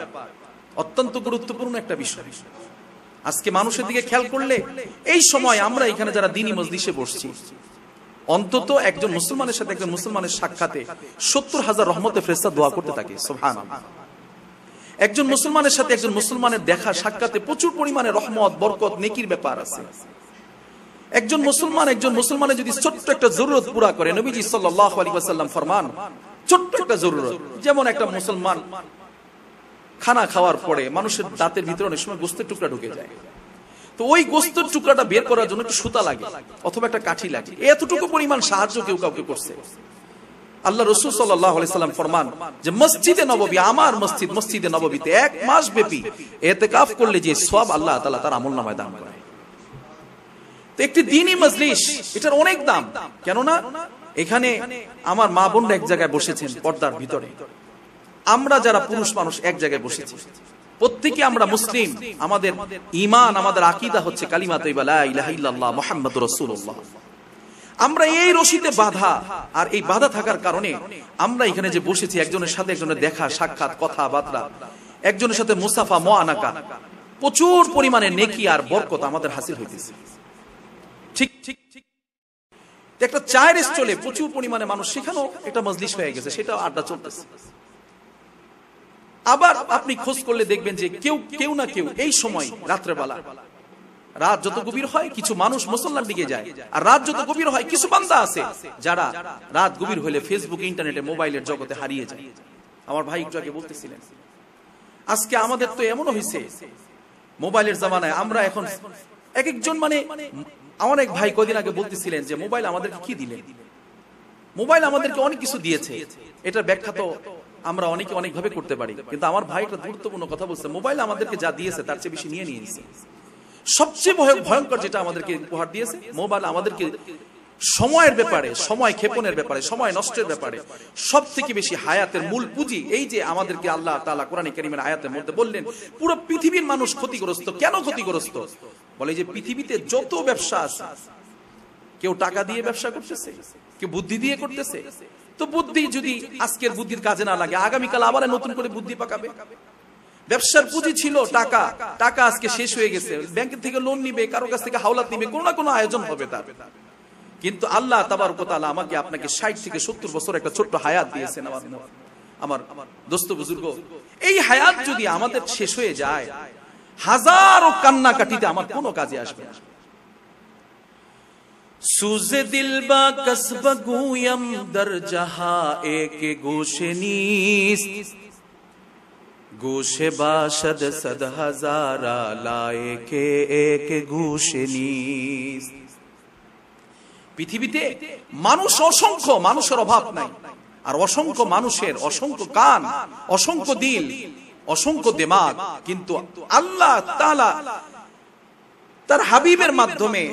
অত্যন্ত গুরুত্বপূর্ণ একটা বিষয়। আজকে মানুষের দিকে খেয়াল করলে এই সময় আমরা এখানে যারা দিনী মজলিসে বসছি, অন্তত একজন মুসলমানের সাথে একজন মুসলমানের সাক্ষাতে সত্তর হাজার রহমতে ফেরেস্তা দোয়া করতে থাকে সোহান একজন মুসলমানের সাথে একজন মুসলমানের দেখা, সাক্ষাতে প্রচুর পরিমাণে রহমত, বরকত, নেকির ব্যাপার আছে। একজন মুসলমান, একজন মুসলমানের যদি ছোট্ট একটা জরুরত পুরা করে, নবীজি ওয়াসাল্লাম ফরমান, ছোট্ট একটা জরুরত, যেমন একটা মুসলমান খানা খাওয়ার পরে মানুষের দাঁতের ভিতরে অনেক সময় গোস্তের টুকরা ঢুকে যায়। তো ওই গোস্তের টুকরাটা বের করার জন্য একটু সুতা লাগে অথবা একটা কাঠি লাগে। এতটুকু পরিমাণ সাহায্য কেউ কাউকে করছে। আল্লাহ রসুল সাল্লাম ফরমান যে মসজিদে নববী, আমার মসজিদ, মসজিদে নববীতে এক মাস ব্যাপী এতে কাফ করলে যে সব আল্লাহ তালা তার আমল নামায় দান করে একটি দিনই মজলিস, এটার অনেক দাম। কেননা, এখানে আমার মা বোনরা এক জায়গায় বসেছেন পর্দার ভিতরে। আমরা যারা পুরুষ মানুষ এক জায়গায় বসেছি। প্রত্যেকে আমরা মুসলিম। আমাদের ইমান আমাদের আকিদা হচ্ছে কালিমা তৈবা, লা ইলাহা ইল্লাল্লাহ, মুহাম্মাদুর রাসূলুল্লাহ। আমরা এই রশিতে বাধা আর এই বাধা থাকার কারণে আমরা এখানে যে বসেছি, একজনের সাথে একজনের দেখা, সাক্ষাৎ, কথাবার্তা, একজনের সাথে মুসাফা মোয়ানাকা প্রচুর পরিমাণে নেকি আর বরকত আমাদের হাসিল হইতেছে। ঠিক ঠিক ঠিক। একটা চায়ের স্টলে প্রচুর পরিমাণে মানুষ সেখানেও একটা মজলিস হয়ে গেছে সেটা আড্ডা চলতেছে। আবার আপনি খোঁজ করলে দেখবেন যে কেউ কেউ না কেউ এই সময় রাত্রেবেলা, রাত যত গভীর হয় কিছু মানুষ মুসল্লার দিকে যায়, আর রাত যত গভীর হয় কিছু বান্দা আছে যারা রাত গভীর হলে ফেসবুক ইন্টারনেটে মোবাইলের জগতে হারিয়ে যায়। আমার ভাই একটু আগে বলতেছিলেন, আজকে আমাদের তো এমনও হয়েছে মোবাইলের জামানায় আমরা এখন এক একজন মানে আমার এক ভাই কদিন আগে বলতেছিলেন যে, মোবাইল আমাদেরকে কি দিলেন মোবাইল আমাদেরকে অনেক কিছু দিয়েছে। এটার ব্যাখ্যা তো আমরা অনেকে অনেকভাবে করতে পারি। কিন্তু আমার ভাই একটা গুরুত্বপূর্ণ কথা বলছে, মোবাইল আমাদেরকে যা দিয়েছে, তার চেয়ে বেশি নিয়ে নিয়েছে। সবচেয়ে ভয়ঙ্কর যেটা আমাদেরকে উপহার দিয়েছে, মোবাইল আমাদেরকে সময়ের ব্যাপারে, সময় ক্ষেপণের ব্যাপারে, সময় নষ্টের ব্যাপারে সব থেকে বেশি হায়াতের মূল পুঁজি এই যে আমাদেরকে আল্লাহ তালা কোরআন করিমের আয়াতের মধ্যে বললেন, পুরো পৃথিবীর মানুষ ক্ষতিগ্রস্ত। কেন ক্ষতিগ্রস্ত? বলে যে পৃথিবীতে যত ব্যবসা আছে, কেউ টাকা দিয়ে ব্যবসা করতেছে, কেউ বুদ্ধি দিয়ে করতেছে, তো বুদ্ধি যদি আজকের বুদ্ধির কাজে না লাগে, আগামীকাল আবার নতুন করে বুদ্ধি পাকাবে। ব্যবসার পুঁজি ছিল, টাকা টাকা আজকে শেষ হয়ে গেছে ব্যাংকের থেকে লোন নিবে, কারও কাছ থেকে হাওলাত নিবে, কোনো না কোনো আয়োজন হবে তার। কিন্তু আল্লাহ তাবার কোতালা আমাকে আপনাকে ষাট থেকে সত্তর বছর একটা ছোট্ট হায়াত দিয়েছেন আমার আমার দোস্ত বুজুর্গ। এই হায়াত যদি আমাদের শেষ হয়ে যায় হাজারো কান্না কাটিতে আমার কোনো কাজে আসবে না। সুজ বা কসব গুয়ম দর জাহা এক গোশে নিস। গোশে বাসদ সদ হাজারা লায়ে কে এক গোশে নিস। পৃথিবীতে মানুষ অসংখ্য মানুষের অভাব নাই। আর অসংখ্য মানুষের অসংখ্য কান অসংখ্য দিল অসংখ্য দেমাগ কিন্তু আল্লাহ তালা তার হাবিবের মাধ্যমে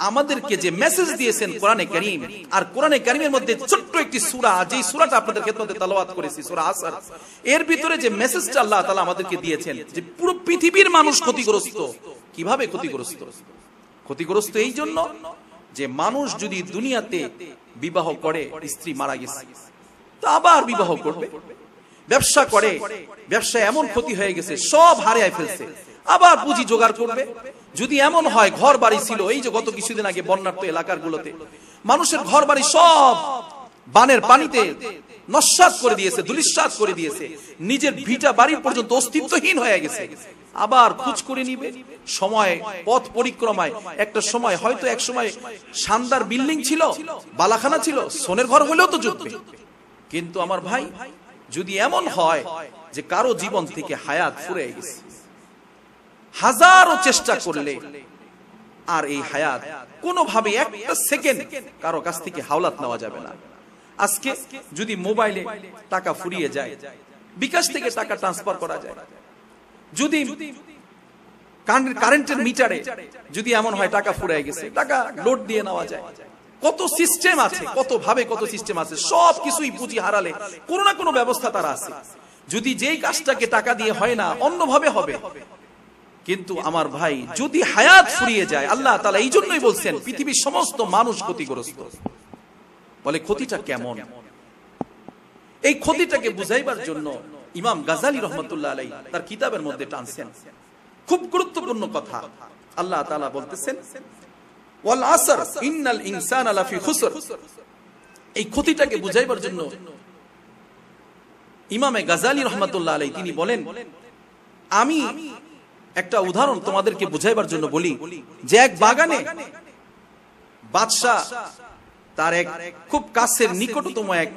আমাদেরকে যে মেসেজ দিয়েছেন কোরআনে করিম আর কোরআনে করিমের মধ্যে ছোট্ট একটি সূরা যে সূরাটা আপনাদের ক্ষেত্রে তেলাওয়াত করেছি সূরা আসর। এর ভিতরে যে মেসেজটা আল্লাহ তাআলা আমাদেরকে দিয়েছেন যে পুরো পৃথিবীর মানুষ ক্ষতিগ্রস্ত। কীভাবে ক্ষতিগ্রস্ত? ক্ষতিগ্রস্ত এই জন্য যে মানুষ যদি দুনিয়াতে বিবাহ করে স্ত্রী মারা গেছে তো আবার বিবাহ করবে। ব্যবসা করে, ব্যবসা এমন ক্ষতি হয়ে গেছে, সব হারিয়ে ফেলছে। আবার পুঁজি জোগাড় করবে। যদি এমন হয় ঘর বাড়ি ছিল, এই যে গত কিছুদিন আগে বন্যার্থ এলাকার গুলোতে মানুষের ঘর বাড়ি সব বানের পানিতে নস্বাত করে দিয়েছে দুলিশ্বাস করে দিয়েছে। নিজের ভিটা বাড়ির পর্যন্ত অস্তিত্বহীন হয়ে গেছে। আবার খোঁজ করে নিবে। সময়, পথ পরিক্রমায়। একটা সময় হয়তো এক সময় শানদার বিল্ডিং ছিল, বালাখানা ছিল, সোনের ঘর হলেও তো জুটবে। কিন্তু আমার ভাই যদি এমন হয় যে কারও জীবন থেকে হায়াত ফুরে গেছে। হাজারো চেষ্টা করলে আর এই হায়াত কোনোভাবে একটা সেকেন্ড কারও কাছ থেকে হাওলাত নেওয়া যাবে না। আজকে যদি মোবাইলে টাকা ফুরিয়ে যায় বিকাশ থেকে টাকা ট্রান্সফার করা যায়। যদি কারেন্টের মিটারে যদি এমন হয় টাকা ফুরিয়ে গেছে টাকা লোড দিয়ে নেওয়া যায়। কত সিস্টেম আছে, কত ভাবে কত সিস্টেম আছে, সব কিছুই পুঁজি হারালে কোনো না কোনো ব্যবস্থা তারা আছে। যদি যেই কাজটাকে টাকা দিয়ে হয় না, অন্যভাবে হবে। কিন্তু আমার ভাই, যদি হায়াত ফুরিয়ে যায়, আল্লাহ তালা এই জন্যই বলছেন, পৃথিবীর সমস্ত মানুষ ক্ষতিগ্রস্ত। বলে, ক্ষতিটা কেমন? এই ক্ষতিটাকে বুঝাইবার জন্য ইমাম গাজালি রহমতুল্লাহ আলাই তার কিতাবের মধ্যে টানছেন। খুব গুরুত্বপূর্ণ কথা। আল্লাহ তালা বলতেছেন এই ক্ষতিটাকে বুঝাইবার জন্য ইমামে গাজালি আলাই তিনি বলেন, আমি একটা উদাহরণ তোমাদেরকে বুঝাইবার জন্য বলি, যে এক বাগানে বাদশাহ তার এক খুব কাছের নিকটতম এক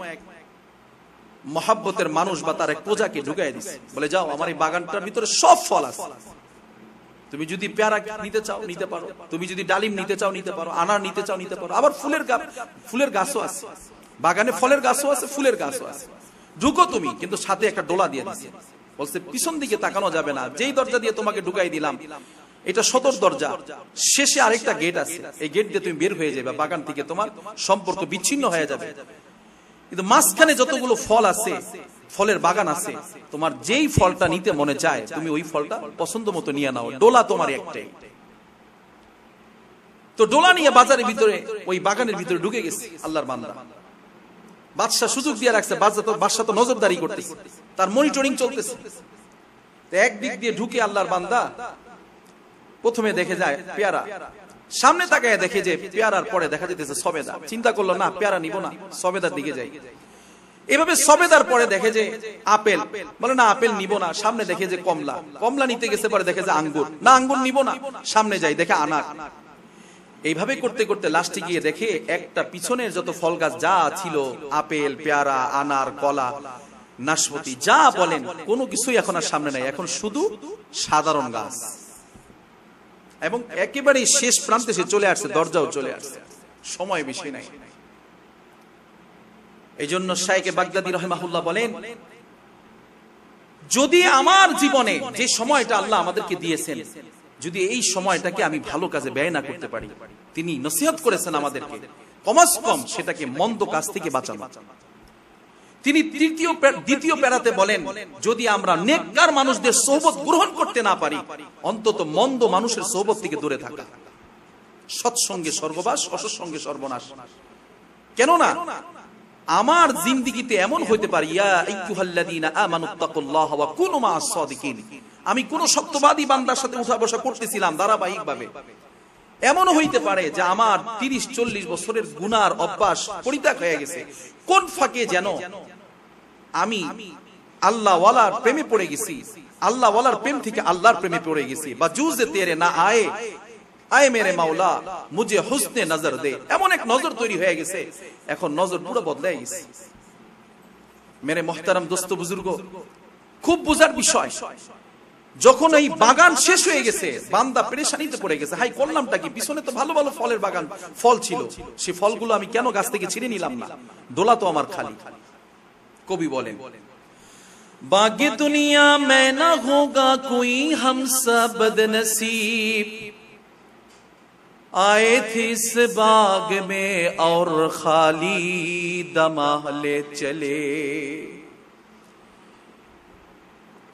মহাব্বতের মানুষ বা তার এক প্রজাকে ঢুকাই দিছে। বলে, যাও, আমার এই বাগানটার ভিতরে সব ফল আছে। তুমি যদি পেয়ারা নিতে চাও, নিতে পারো। তুমি যদি ডালিম নিতে চাও, নিতে পারো। আনার নিতে চাও, নিতে পারো। আবার ফুলের গাছ, ফুলের গাছও আছে। বাগানে ফলের গাছও আছে, ফুলের গাছও আছে। ঢুকো তুমি, কিন্তু সাথে একটা ডোলা দিয়ে দিছে। বলছে, পিছন দিকে তাকানো যাবে না। যেই দরজা দিয়ে তোমাকে ঢুকাই দিলাম, এটা সদর দরজা। শেষে আরেকটা গেট আছে। এই গেট দিয়ে তুমি বের হয়ে যাবে, বাগান থেকে তোমার সম্পর্ক বিচ্ছিন্ন হয়ে যাবে। কিন্তু মাঝখানে যতগুলো ফল আছে ফলের বাগান আছে। তোমার যেই ফলটা নিতে মনে চায়, তুমি ওই ফলটা পছন্দ মতো নিয়ে নাও। ডোলা তোমার একটাই। তো ডোলা নিয়ে বাজারের ভিতরে, ওই বাগানের ভিতরে ঢুকে গেছে, আল্লাহর বান্দা। বাদশাহ সুযোগ দিয়ে রাখছে, বাদশাহ তো নজরদারি করতেছে। তার মনিটরিং চলতেছে। একদিক দিয়ে ঢুকে আল্লাহর বান্দা, প্রথমে দেখে যায় পেয়ারা। সামনে তাকায় দেখে যে পেয়ারার পরে দেখা যেতেছে সবেদা। চিন্তা করল, না, পেয়ারা নিব না, সবেদার দিকে যাই। এভাবে সবেদার পরে দেখে যে আপেল। বলে না আপেল নিব না সামনে দেখে যে কমলা। কমলা নিতে গেছে পরে দেখে যে আঙ্গুর। না আঙ্গুর নিব না সামনে যাই দেখে আনার। এইভাবে করতে করতে লাস্টে গিয়ে দেখে একটা পিছনের যত ফল গাছ যা ছিল আপেল পেয়ারা আনার কলা নাশপতি যা বলেন কোনো কিছুই এখন আর সামনে নাই। এখন শুধু সাধারণ গাছ। এবং একেবারে শেষ প্রান্তে সে চলে আসছে দরজাও চলে আসছে। সময় বেশি নাই। এই জন্য শাইকে বাগদাদি রহমাহুল্লাহ বলেন, যদি আমার জীবনে যে সময়টা আল্লাহ আমাদেরকে দিয়েছেন, যদি এই সময়টাকে আমি ভালো কাজে ব্যয় না করতে পারি, তিনি নসিহত করেছেন আমাদেরকে, কমাস কম সেটাকে মন্দ কাজ থেকে বাঁচানো। তিনি তৃতীয় দ্বিতীয় প্যারাতে বলেন, যদি আমরা নেককার মানুষদের সোহবত গ্রহণ করতে না পারি, অন্তত মন্দ মানুষের সোহবত থেকে দূরে থাকা। সৎসঙ্গে স্বর্গবাস অসৎসঙ্গে সর্বনাশ। কেননা আমার জিন্দিগিতে এমন হইতে পারি আমি কোন সত্যবাদী বান্দার সাথে উঠা বসা করতেছিলাম ধারাবাহিকভাবে। এমন হইতে পারে যে আমার তিরিশ, চল্লিশ বছরের গুনার অভ্যাস পরিত্যাগ হয়ে গেছে। কোন ফাঁকে যেন আমি আল্লাহ প্রেমে পড়ে গেছি। আল্লাহ প্রেম থেকে আল্লাহর প্রেমে পড়ে গেছি। বা জুজে তেরে না আয়ে আয় মেরে মাওলা মুজে হুসনে নজর দে। এমন এক নজর তৈরি হয়ে গেছে। এখন নজর পুরো বদলে গেছে। মেরে মোহতারাম দোস্ত বুজুর্গ খুব বুঝার বিষয়। যখন এই বাগান শেষ হয়ে গেছে বান্দা পেরেশানিতে পড়ে গেছে। হাই করলামটা কি? পিছনে তো ভালো ভালো ফলের বাগান ফল ছিল। সে ফলগুলো আমি কেন গাছ থেকে ছিঁড়ে নিলাম না? দোলা তো আমার খালি। কবি বলেন বাগে দুনিয়া মে না হোগা কুই হাম সব বদনসিব। आए थे इस बाग में और खाली दमाहले चले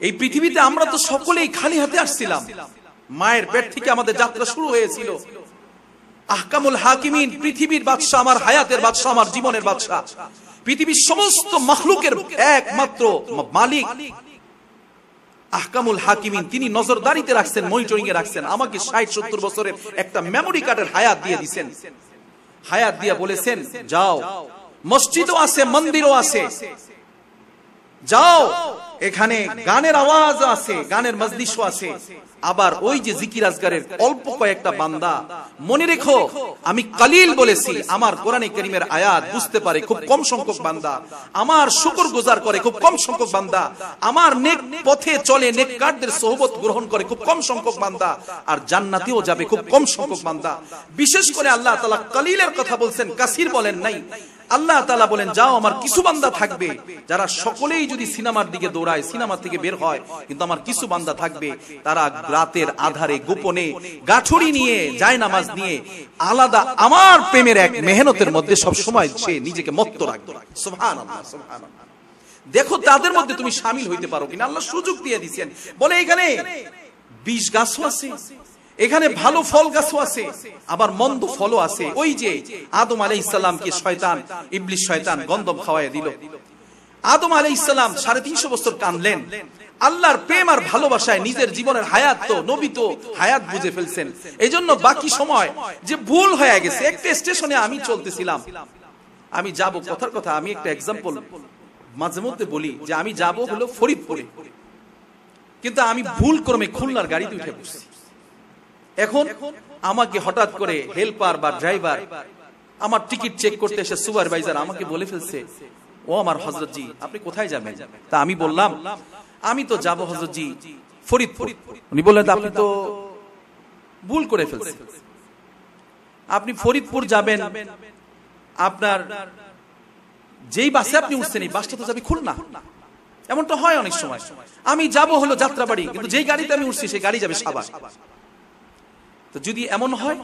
এই পৃথিবীতে আমরা তো সকলেই খালি হাতে আসছিলাম মায়ের পেট থেকে আমাদের যাত্রা শুরু হয়েছিল আহকামুল হাকিমিন পৃথিবীর বাদশাহ আমার হায়াতের বাদশাহ আমার জীবনের বাদশাহ পৃথিবীর সমস্ত মখলুকের একমাত্র মালিক আহকামুল হাকিমিন, তিনি নজরদারিতে রাখছেন মনিটরিং এ রাখছেন। আমাকে ষাট, সত্তর বছরের একটা মেমোরি কার্ডের হায়াত দিয়ে দিছেন। হায়াত দিয়া বলেছেন, যাও, মসজিদও আছে, মন্দিরও আছে। যাও, এখানে গানের আওয়াজ আছে, গানের মজলিশও আছে। আবার ওই যে জিকির আজগারের অল্প কয়েকটা বান্দা, মনে রেখো, আমি কালিল বলেছি, আমার কোরআনে করিমের আয়াত বুঝতে পারে খুব কম সংখ্যক বান্দা, আমার শুকর গুজার করে খুব কম সংখ্যক বান্দা, আমার নেক পথে চলে নেক নেককারদের সোহবত গ্রহণ করে খুব কম সংখ্যক বান্দা, আর জান্নাতেও যাবে খুব কম সংখ্যক বান্দা। বিশেষ করে আল্লাহ তাআলা কালিলের কথা বলছেন, কাসির বলেন নাই আল্লাহ তালা বলেন, যাও, আমার কিছু বান্দা থাকবে যারা সকলেই যদি সিনেমার দিকে দৌড়ায়, সিনেমা থেকে বের হয়, কিন্তু আমার কিছু বান্দা থাকবে তারা রাতের আধারে গোপনে গাঠুরি নিয়ে যায় নামাজ নিয়ে আলাদা আমার প্রেমের এক মেহনতের মধ্যে সব সময় সে নিজেকে মত্ত রাখবে। দেখো, তাদের মধ্যে তুমি সামিল হইতে পারো কিনা, আল্লাহ সুযোগ দিয়ে দিচ্ছেন বলে, এখানে বিষ গাছও আছে। এখানে ভালো ফল গাছও আছে, আবার মন্দ ফলও আছে। ওই যে আদম আলাই ইসলামকে শয়তান ইবলিশ শয়তান গন্ধম খাওয়াই দিল। আদম আলাই ইসলাম সাড়ে তিনশো বছর কানলেন আল্লাহর প্রেম আর ভালোবাসায় নিজের জীবনের হায়াত তো, নবী তো হায়াত বুঝে ফেলছেন। এই জন্য বাকি সময় যে ভুল হয়ে গেছে, একটা স্টেশনে আমি চলতেছিলাম। আমি যাব, কথার কথা, আমি একটা এক্সাম্পল মাঝে মধ্যে বলি যে আমি যাব হলো ফরিদপুরে। কিন্তু আমি ভুল ক্রমে খুলনার গাড়িতে উঠে বসছি। এখন আমাকে হঠাৎ করে হেল্পার বা ড্রাইভার আমার টিকিট চেক করতে এসে সুপারভাইজার আমাকে বলে ফেলছে, ও আমার হজরত জি আপনি কোথায় যাবেন? তা আমি বললাম, আমি তো যাব হজরত জি ফরিদপুর। উনি বললেন, আপনি তো ভুল করে ফেলছেন। আপনি ফরিদপুর যাবেন, আপনার যেই বাসে আপনি উঠছেন, এই বাসটা তো যাবে খুলনা। এমনটা হয় অনেক সময়। আমি যাব হলো যাত্রাবাড়ি, কিন্তু যেই গাড়িতে আমি উঠছি, সেই গাড়ি যাবে সাবাস তো যদি এমন হয়,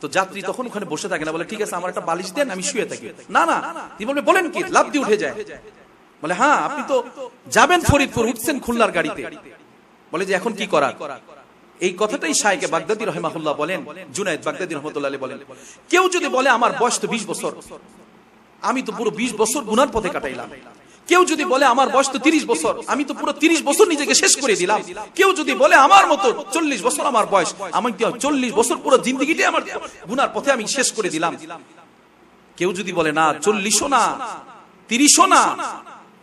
তো যাত্রী তখন ওখানে বসে থাকে না, বলে, ঠিক আছে, আমার একটা বালিশ দেন, আমি শুয়ে থাকি। না না, তিনি বলবে, বলেন কি? লাভ দিয়ে উঠে যায়। বলে হ্যাঁ আপনি তো যাবেন ফরিদপুর, উঠছেন খুলনার গাড়িতে। বলে যে, এখন কি করা? এই কথাটাই শাইকে বাগদাদি রহমাহুল্লাহ বলেন জুনাইদ বাগদাদি রহমতুল্লাহ বলেন, কেউ যদি বলে, আমার বয়স তো বিশ বছর, আমি তো পুরো বিশ বছর গুনার পথে কাটাইলাম। কেউ যদি বলে আমার বয়স তো তিরিশ বছর, আমি তো পুরো তিরিশ বছর নিজেকে শেষ করে দিলাম। কেউ যদি বলে আমার মতো চল্লিশ বছর আমার বয়স আমি চল্লিশ বছর পুরো জিন্দিগিটাই আমার গুনার পথে আমি শেষ করে দিলাম। কেউ যদি বলে, না, চল্লিশও না, তিরিশও না,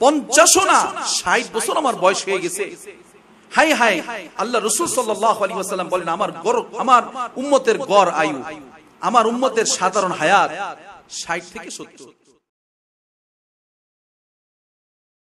পঞ্চাশও না, ষাট বছর আমার বয়স হয়ে গেছে। হাই হাই, আল্লাহ রসুল ওয়াসাল্লাম বলেন, আমার আমার উম্মতের গড় আয়ু, আমার উম্মতের সাধারণ হায়াত ষাট থেকে সত্তর।